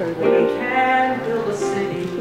angels. We can build a city